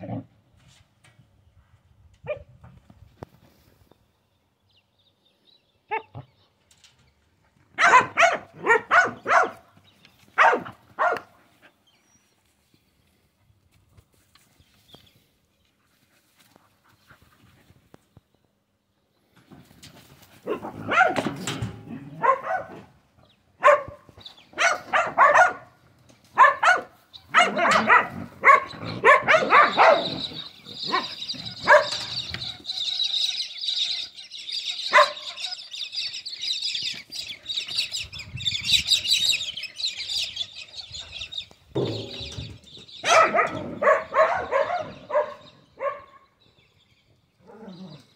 Run! Uh-huh.